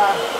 Yeah.